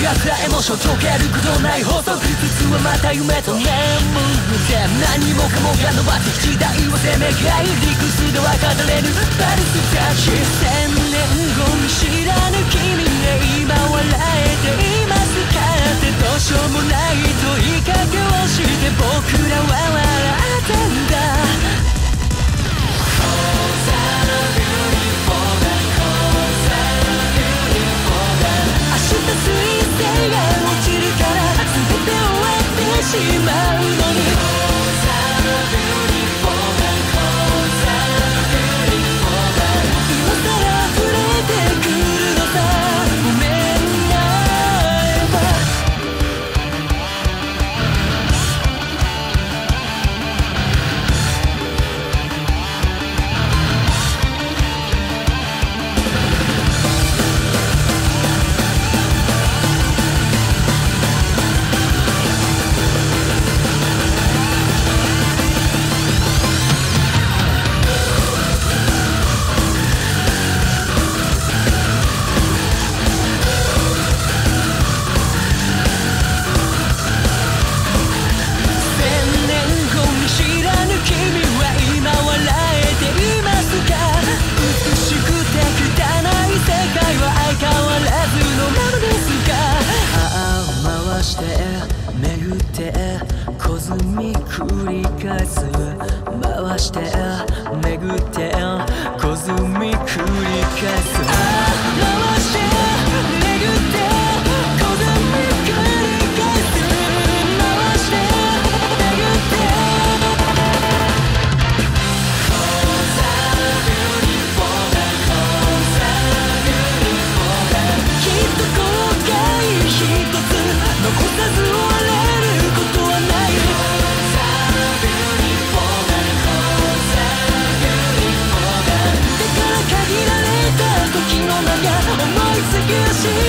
さえもしょとけることない法則実はまた夢と眠って何もかもが伸ばす時代をせめ返り理屈では語れぬ。バルスたち千年後見知らぬ君へ今笑して巡って小み繰り返す。回して巡って思い過ぎし